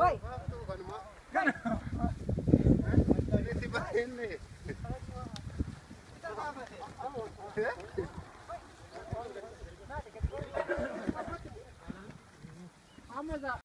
vai. Vamos lá.